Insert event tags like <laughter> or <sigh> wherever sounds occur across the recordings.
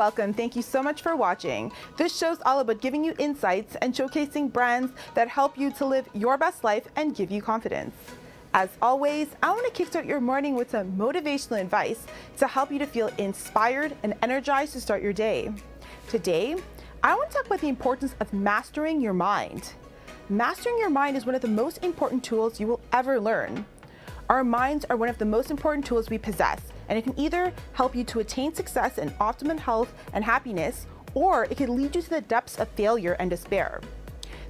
Welcome. Thank you so much for watching. This show's all about giving you insights and showcasing brands that help you to live your best life and give you confidence. As always, I want to kickstart your morning with some motivational advice to help you to feel inspired and energized to start your day. Today, I want to talk about the importance of mastering your mind. Mastering your mind is one of the most important tools you will ever learn. Our minds are one of the most important tools we possess, and it can either help you to attain success and optimum health and happiness, or it can lead you to the depths of failure and despair.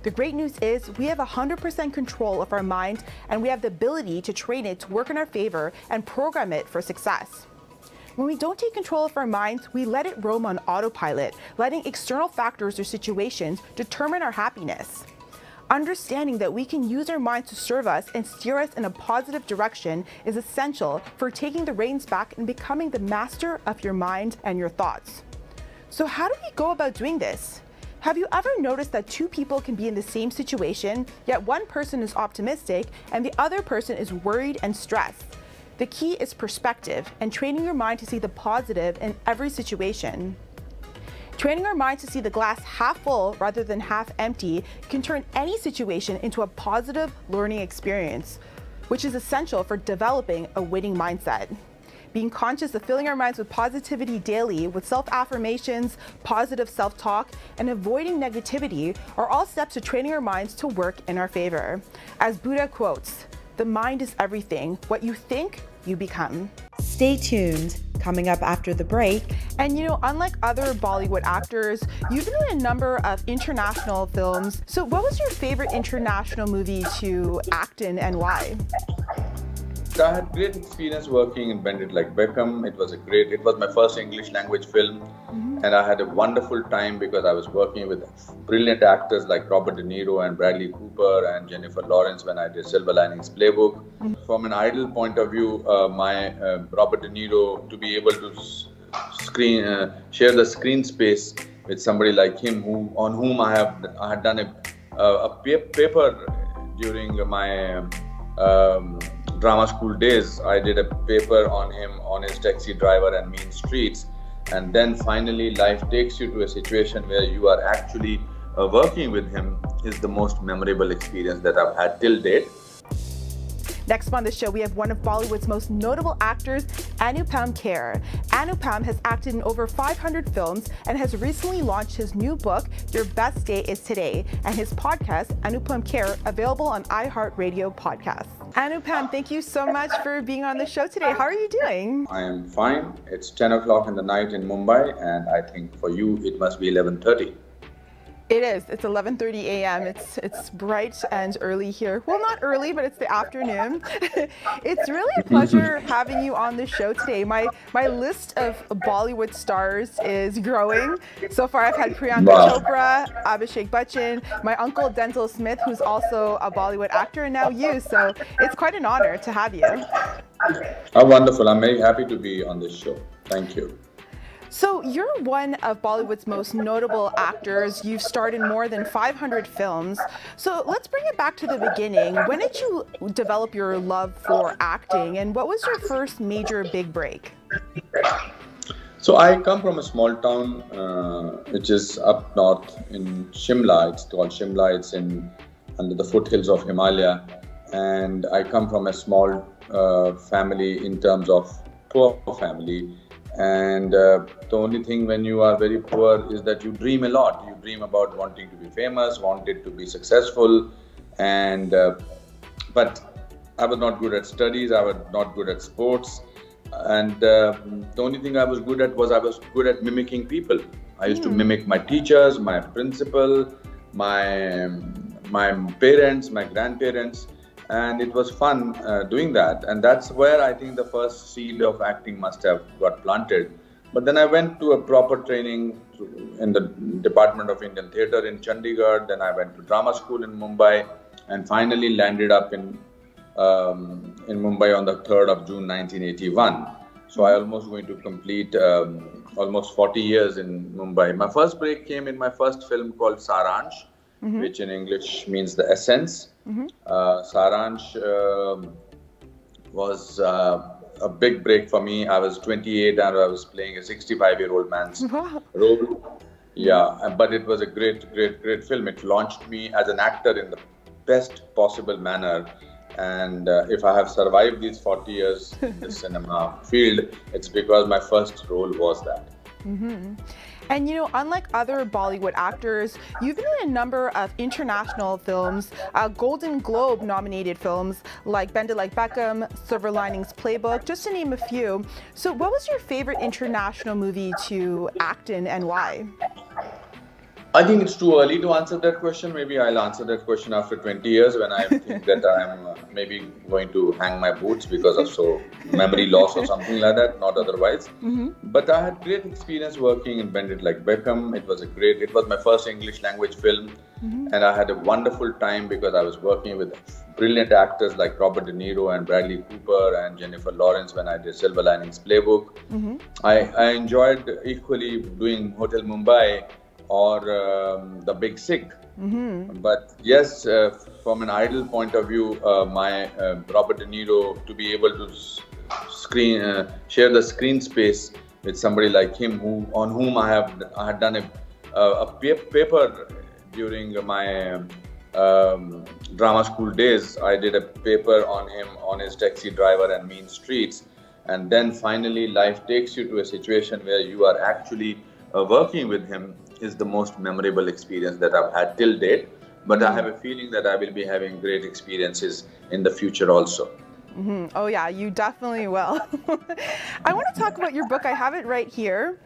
The great news is we have 100% control of our mind and we have the ability to train it to work in our favor and program it for success. When we don't take control of our minds, we let it roam on autopilot, letting external factors or situations determine our happiness. Understanding that we can use our minds to serve us and steer us in a positive direction is essential for taking the reins back and becoming the master of your mind and your thoughts. So, how do we go about doing this? Have you ever noticed that two people can be in the same situation, yet one person is optimistic and the other person is worried and stressed? The key is perspective and training your mind to see the positive in every situation. Training our mind to see the glass half full rather than half empty can turn any situation into a positive learning experience, which is essential for developing a winning mindset. Being conscious of filling our minds with positivity daily, with self affirmations, positive self talk, and avoiding negativity are all steps to training our minds to work in our favor. As Buddha quotes, the mind is everything. What you think, you become. Stay tuned. Coming up after the break. And you know, unlike other Bollywood actors, you've been in a number of international films. So, what was your favorite international movie to act in and why? I had great experience working in Bend It Like Beckham. It was a great, it was my first English language film. Mm-hmm. And I had a wonderful time because I was working with brilliant actors like Robert De Niro and Bradley Cooper and Jennifer Lawrence when I did Silver Linings Playbook. Mm-hmm. From an idol point of view, uh, my uh, Robert De Niro to be able to screen uh, share the screen space with somebody like him, who on whom I have I had done a, a paper during my um, drama school days, I did a paper on him on his taxi driver and mean streets. And then finally, life takes you to a situation where you are actually uh, working with him is the most memorable experience that I've had till date. Next on the show, we have one of Bollywood's most notable actors, Anupam Kher. Anupam has acted in over 500 films and has recently launched his new book, Your Best Day Is Today, and his podcast, Anupam Cares, available on iHeartRadio Podcasts. Anupam, thank you so much for being on the show today. How are you doing? I am fine. It's 10 o'clock in the night in Mumbai, and I think for you it must be 11:30. It is. It's 11:30 a.m. It's it's bright and early here. Well, not early, but it's the afternoon. <laughs> it's really a pleasure <laughs> having you on the show today. My my list of Bollywood stars is growing. So far, I've had Priyanka wow. Chopra, Abhishek Bachchan, my uncle Denzel Smith, who's also a Bollywood actor, and now you. So it's quite an honor to have you. Oh, wonderful! I'm very happy to be on this show. Thank you. So you're one of Bollywood's most notable actors. You've starred in more than 500 films. So let's bring it back to the beginning. When did you develop your love for acting, and what was your first major big break? So I come from a small town, uh, which is up north in Shimla. It's called Shimla. It's in under the foothills of Himalaya, and I come from a small uh, family in terms of poor family and uh, the only thing when you are very poor is that you dream a lot. You dream about wanting to be famous wanted to be successful. And uh, but i was not good at studies. I was not good at sports. And uh, the only thing i was good at was i was good at mimicking people. I used mm. to hmm. mimic my teachers my principal my my parents my grandparents and it was fun uh, doing that. And that's where i think the first seed of acting must have got planted. But then i went to a proper training in the department of indian theatre in chandigarh. Then i went to drama school in mumbai and finally landed up in um, in mumbai on the 3rd of june 1981 so i almost going to complete um, almost 40 years in mumbai. My first break came in my first film called saransh mm-hmm. which in english means the essence Mm-hmm. Uh, Saransh uh, was uh, a big break for me. I was 28 and I was playing a 65 year old man's role. Yeah, but it was a great, great, great film. It launched me as an actor in the best possible manner. And uh, if I have survived these 40 years in the <laughs> cinema field, it's because my first role was that. Mm-hmm. And you know, unlike other Bollywood actors, you've been in a number of international films, uh, Golden Globe nominated films like Bend It Like Beckham, Silver Linings Playbook, just to name a few. So, what was your favorite international movie to act in and why? I think it's too early to answer that question. Maybe I'll answer that question after 20 years when I think that I'm uh, maybe going to hang my boots because of so <laughs> memory loss or something like that, not otherwise. Mm-hmm. But I had great experience working in Bend It Like Beckham. It was a great, it was my first English language film. Mm-hmm. And I had a wonderful time because I was working with brilliant actors like Robert De Niro and Bradley Cooper and Jennifer Lawrence when I did Silver Linings Playbook. Mm-hmm. I, I enjoyed equally doing Hotel Mumbai or um, the Big Sick. Mm-hmm. But yes, uh, from an idol point of view, uh, my uh, Robert De Niro to be able to screen uh, share the screen space with somebody like him, who on whom I have I had done a, a paper during my um, drama school days. I did a paper on him on his taxi driver and mean streets, and then finally life takes you to a situation where you are actually uh, working with him is the most memorable experience that I've had till date. But. I have a feeling that I will be having great experiences in the future also. Mm-hmm. Oh, yeah, you definitely will. <laughs> I want to talk about your book. I have it right here.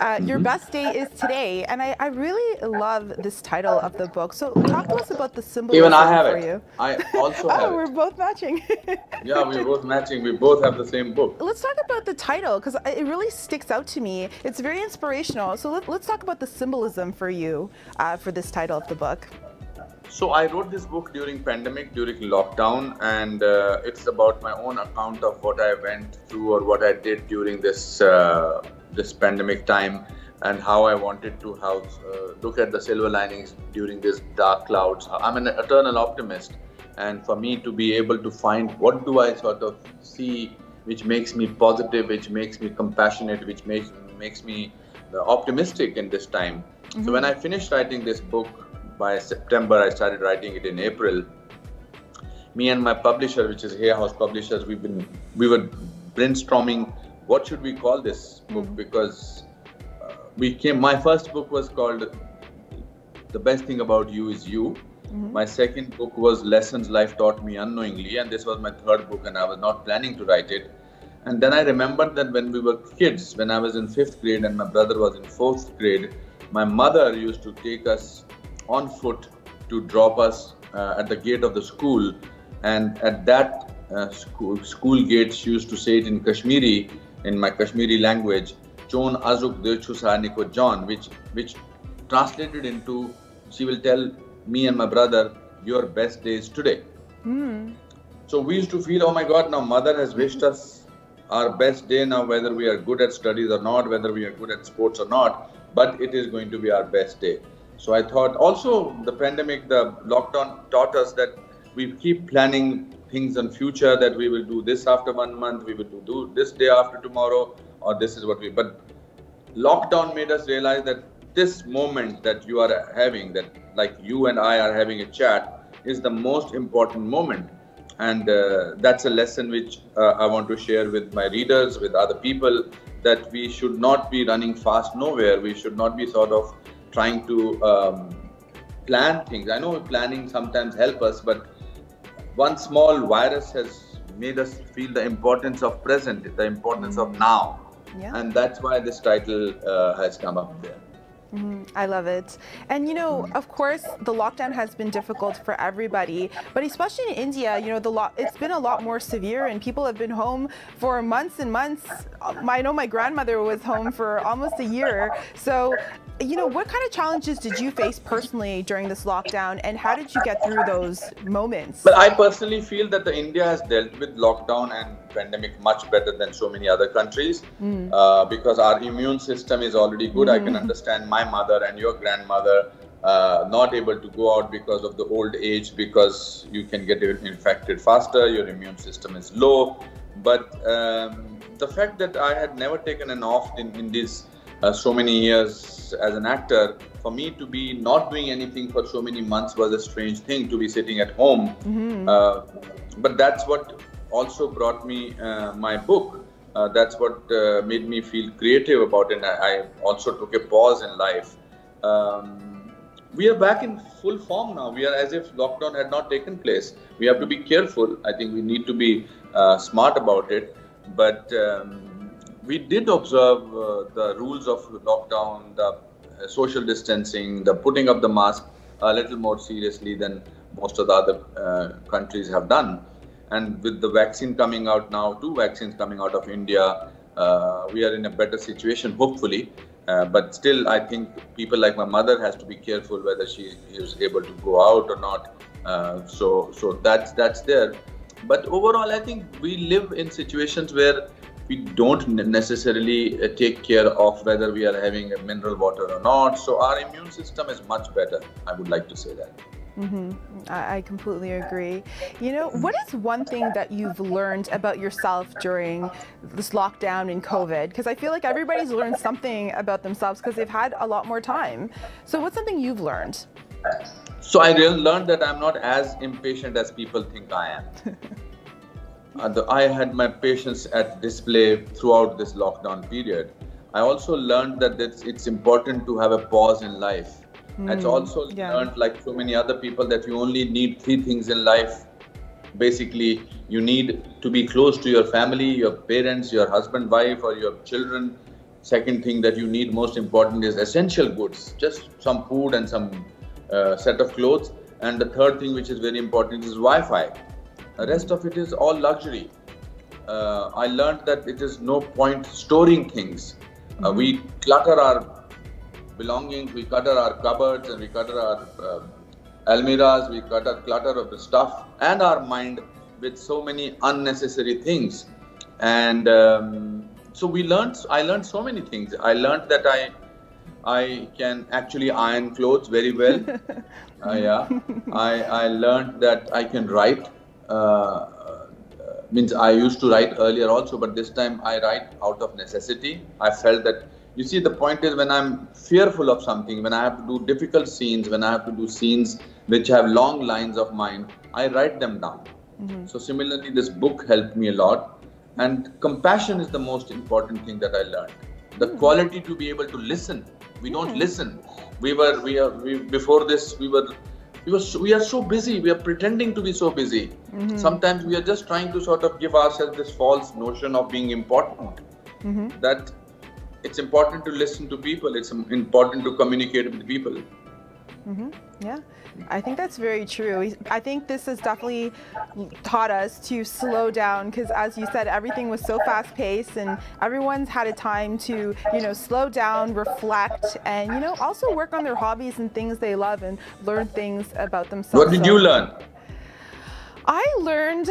Uh, your mm-hmm. best day is today, and I, I, really love this title of the book. So talk to us about the symbolism Even I have for it. you. I also <laughs> have oh, we're both matching. <laughs> yeah, we're both matching. We both have the same book. Let's talk about the title because it really sticks out to me. It's very inspirational. So let, us talk about the symbolism for you uh, for this title of the book. So I wrote this book during pandemic, during lockdown, and uh, it's about my own account of what I went through or what I did during this uh, this pandemic time and how I wanted to have, uh, look at the silver linings during these dark clouds. I'm an eternal optimist, and for me to be able to find what do I sort of see which makes me positive, which makes me compassionate, which makes makes me uh, optimistic in this time. Mm-hmm. So when I finished writing this book by September, I started writing it in April. Me and my publisher, which is Hay House Publishers, we've been we were brainstorming what should we call this book mm. because uh, we came my first book was called the best thing about you is you mm-hmm. my second book was lessons life taught me unknowingly and this was my third book and i was not planning to write it and then i remembered that when we were kids when i was in fifth grade and my brother was in fourth grade my mother used to take us on foot to drop us uh, at the gate of the school and at that uh, school, school gates used to say it in kashmiri in my Kashmiri language, Chon Azuk Niko John, which which translated into she will tell me and my brother your best days today. Mm. So we used to feel, oh my God, now mother has wished us our best day now, whether we are good at studies or not, whether we are good at sports or not, but it is going to be our best day. So I thought also the pandemic, the lockdown taught us that we keep planning things in future that we will do this after one month, we will do, this day after tomorrow, or this is what we. But lockdown made us realize that this moment that you are having, that like you and I are having a chat, is the most important moment. And uh, that's a lesson which uh, I want to share with my readers, with other people, that we should not be running fast nowhere. We should not be sort of trying to um, plan things. I know planning sometimes help us, but one small virus has made us feel the importance of present, the importance of now. Yeah. And that's why this title uh, has come up there. Mm-hmm. I love it. And you know, of course, the lockdown has been difficult for everybody, but especially in India, you know, the lo- it's been a lot more severe, and people have been home for months and months. I know my grandmother was home for almost a year. So you know, what kind of challenges did you face personally during this lockdown, and how did you get through those moments? But I personally feel that the India has dealt with lockdown and pandemic much better than so many other countries mm. uh, because our immune system is already good. Mm. I can hmm. understand my mother and your grandmother uh, not able to go out because of the old age because you can get infected faster. Your immune system is low. But um, the fact that I had never taken an off in, in these uh, so many years as an actor, for me to be not doing anything for so many months was a strange thing to be sitting at home. Mm-hmm. Uh, but that's what also brought me uh, my book. Uh, that's what uh, made me feel creative about it. And I, I also took a pause in life. Um, we are back in full form now. We are as if lockdown had not taken place. We have to be careful. I think we need to be uh, smart about it. But um, we did observe uh, the rules of lockdown, the uh, social distancing, the putting of the mask a little more seriously than most of the other uh, countries have done. And with the vaccine coming out now, two vaccines coming out of India, uh, we are in a better situation, hopefully. Uh, but still, I think people like my mother has to be careful whether she is able to go out or not. Uh, so, so that's that's there. But overall, I think we live in situations where we don't necessarily uh, take care of whether we are having a mineral water or not. So our immune system is much better. I would like to say that. Mm-hmm. I, I, completely agree. You know, what is one thing that you've learned about yourself during this lockdown in COVID? Because I feel like everybody's learned something about themselves because they've had a lot more time. So, what's something you've learned? So, I really learned that I'm not as impatient as people think I am. <laughs> uh, the, I had my patience at display throughout this lockdown period. I also learned that it's, it's important to have a pause in life Mm, it's also yeah. learned, like so many other people, that you only need three things in life. Basically, you need to be close to your family, your parents, your husband, wife, or your children. Second thing that you need, most important, is essential goods, just some food and some uh, set of clothes. And the third thing, which is very important, is Wi Fi. The rest of it is all luxury. Uh, I learned that it is no point storing things. Uh, mm-hmm. we clutter our belongings, we clutter our cupboards and we clutter our uh, almirahs, we clutter, clutter of the stuff and our mind with so many unnecessary things. And um, so we learned, I learned so many things. I learned that I, I can actually iron clothes very well. <laughs> uh, yeah, I, I learned that I can write. Uh, means I used to write earlier also, but this time I write out of necessity. I felt that you see the point is when i'm fearful of something when i have to do difficult scenes when i have to do scenes which have long lines of mine i write them down mm-hmm. so similarly this book helped me a lot and compassion is the most important thing that i learned the mm-hmm. quality to be able to listen we don't mm-hmm. listen we were we are we, before this we were so, we are so busy we are pretending to be so busy mm-hmm. sometimes we are just trying to sort of give ourselves this false notion of being important mm-hmm. that it's important to listen to people. It's important to communicate with people. Mm-hmm. Yeah, I think that's very true. I think this has definitely taught us to slow down because, as you said, everything was so fast paced, and everyone's had a time to, you know, slow down, reflect, and you know, also work on their hobbies and things they love and learn things about themselves. What did you learn? I learned,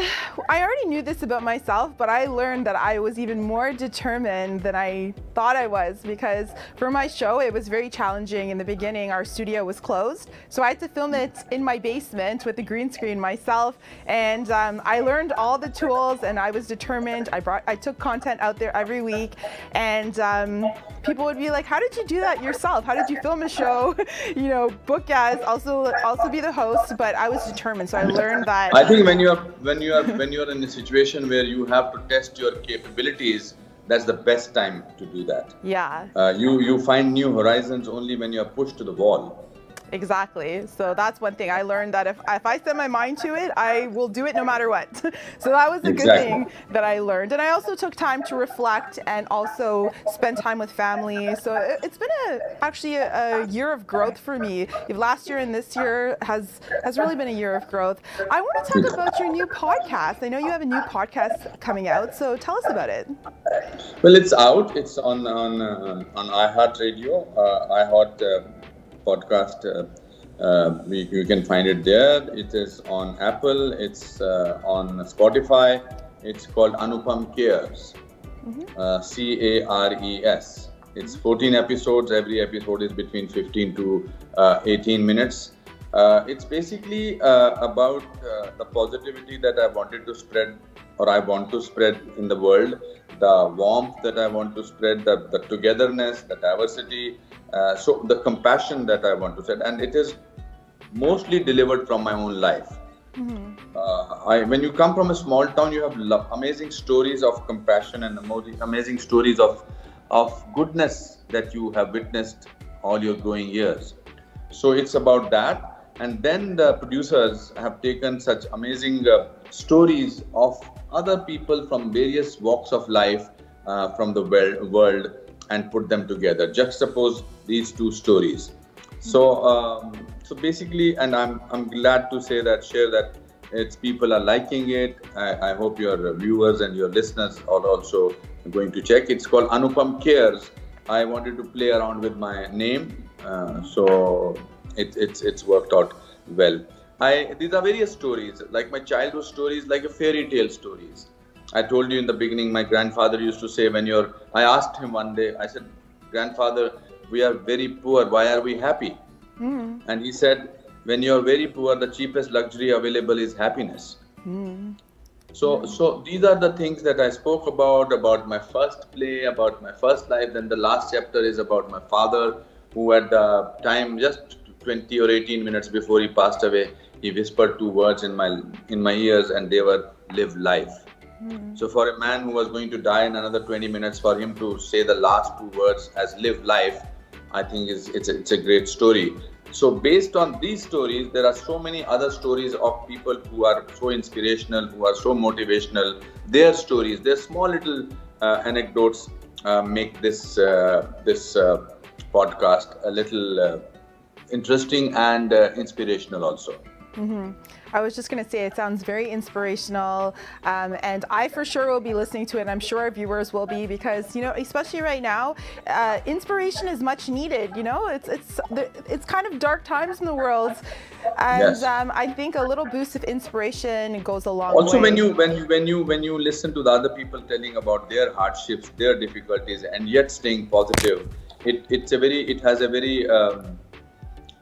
I already knew this about myself, but I learned that I was even more determined than I thought I was because for my show, it was very challenging. In the beginning, our studio was closed. So I had to film it in my basement with the green screen myself. And um, I learned all the tools and I was determined. I brought, I took content out there every week and um, people would be like, how did you do that yourself? How did you film a show? <laughs> you know, book as, also, also be the host, but I was determined. So I learned that. I think when you are when you are when you are in a situation where you have to test your capabilities that's the best time to do that. Yeah. Uh, you you find new horizons only when you are pushed to the wall Exactly. So that's one thing I learned that if, if I set my mind to it, I will do it no matter what. <laughs> so that was a exactly. good thing that I learned. And I also took time to reflect and also spend time with family. So it, has been a, actually a, a, year of growth for me. Last year and this year has, has really been a year of growth. I want to talk about your new podcast. I know you have a new podcast coming out. So tell us about it. Well, it's out. It's on, on, uh, on iHeartRadio, uh, iHeart. Uh, podcast. Uh, uh, we, you can find it there. It is on Apple. It's uh, on Spotify. It's called Anupam Cares. Mm-hmm. C A R E S. It's 14 episodes. Every episode is between 15 to 18 minutes. Uh, it's basically uh, about uh, the positivity that I wanted to spread or I want to spread in the world, the warmth that I want to spread, the, the togetherness, the diversity, uh, so the compassion that I want to spread, and it is mostly delivered from my own life. Mm-hmm. Uh, I, when you come from a small town, you have amazing stories of compassion and amazing stories of of goodness that you have witnessed all your growing years. So it's about that, and then the producers have taken such amazing uh, stories of other people from various walks of life uh, from the world and put them together. Juxtapose these two stories. So, um, so basically, and I'm I'm glad to say that share that it's people are liking it. I, I hope your viewers and your listeners are also going to check. It's called Anupam Cares. I wanted to play around with my name, uh, so it, it's it's worked out well. I these are various stories, like my childhood stories, like a fairy tale stories. I told you in the beginning, my grandfather used to say when you're. I asked him one day. I said, "Grandfather, we are very poor. Why are we happy?" Mm. And he said, "When you're very poor, the cheapest luxury available is happiness." Mm. So, so these are the things that I spoke about about my first play, about my first life. Then the last chapter is about my father, who at the time just 20 or 18 minutes before he passed away, he whispered two words in my in my ears, and they were "live life." Mm. So for a man who was going to die in another 20 minutes, for him to say the last two words as "live life," I think is it's a, it's a great story. So based on these stories, there are so many other stories of people who are so inspirational, who are so motivational. Their stories, their small little uh, anecdotes uh, make this uh, this uh, podcast a little uh, interesting and uh, inspirational also. Mm-hmm. I was just going to say it sounds very inspirational, um, and I for sure will be listening to it. I'm sure our viewers will be because you know, especially right now, uh, inspiration is much needed. You know, it's it's it's kind of dark times in the world, and yes. um, I think a little boost of inspiration goes a long also, way. when you when you when you when you listen to the other people telling about their hardships, their difficulties, and yet staying positive, it it's a very it has a very um,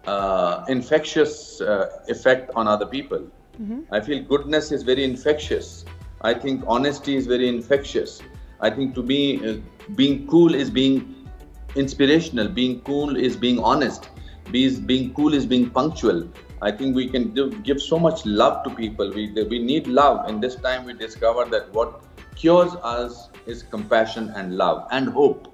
uh, infectious uh, effect on other people. Mm-hmm. I feel goodness is very infectious. I think honesty is very infectious. I think to be uh, being cool is being inspirational. Being cool is being honest. Be, being cool is being punctual. I think we can do, give so much love to people. We we need love, and this time we discover that what cures us is compassion and love and hope.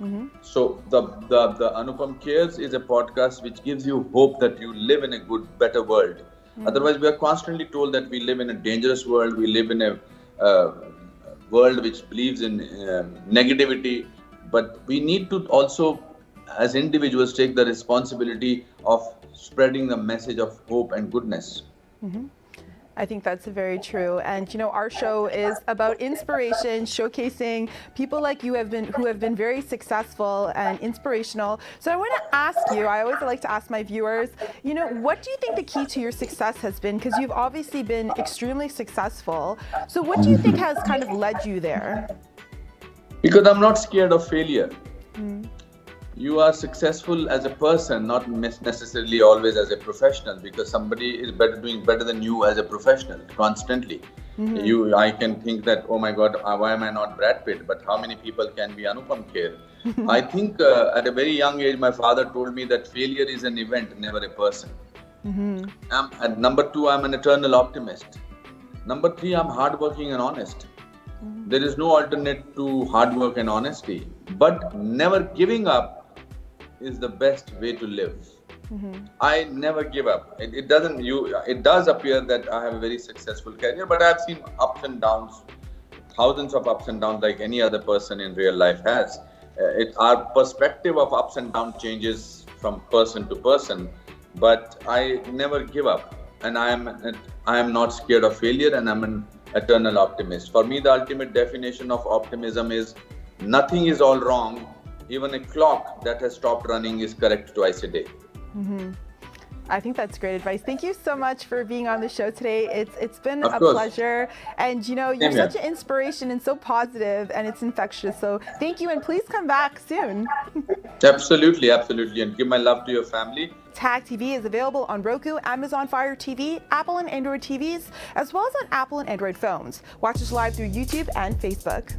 Mm-hmm. So the, the the Anupam Cares is a podcast which gives you hope that you live in a good, better world. Mm-hmm. Otherwise, we are constantly told that we live in a dangerous world. We live in a uh, world which believes in uh, negativity. But we need to also, as individuals, take the responsibility of spreading the message of hope and goodness. Mm-hmm. I think that's very true. And you know, our show is about inspiration, showcasing people like you have been who have been very successful and inspirational. So I want to ask you, I always like to ask my viewers, you know, what do you think the key to your success has been? Because you've obviously been extremely successful. So what do you think has kind of led you there? Because I'm not scared of failure. Mm you are successful as a person, not necessarily always as a professional, because somebody is better doing better than you as a professional constantly. Mm-hmm. You, I can think that, oh my God, uh, why am I not Brad Pitt? But how many people can be Anupam Kher? <laughs> I think uh, at a very young age, my father told me that failure is an event, never a person. Mm-hmm. Um, and number two, I'm an eternal optimist. Number three, I'm hardworking and honest. Mm-hmm. There is no alternate to hard work and honesty. But never giving up is the best way to live. Mm-hmm. I never give up. It, it, doesn't. You. It does appear that I have a very successful career, but I've seen ups and downs, thousands of ups and downs, like any other person in real life has. Uh, it, our perspective of ups and downs changes from person to person, but I never give up, and I am. I am not scared of failure, and I'm an eternal optimist. For me, the ultimate definition of optimism is nothing is all wrong even a clock that has stopped running is correct twice a day. Mm-hmm. I think that's great advice. Thank you so much for being on the show today. It's it's been Of a course. pleasure, and you know you're such an inspiration and so positive, and it's infectious. So thank you, and please come back soon. <laughs> Absolutely, absolutely. And give my love to your family. Tag TV is available on Roku, Amazon Fire TV, Apple and Android TVs, as well as on Apple and Android phones. Watch us live through YouTube and Facebook.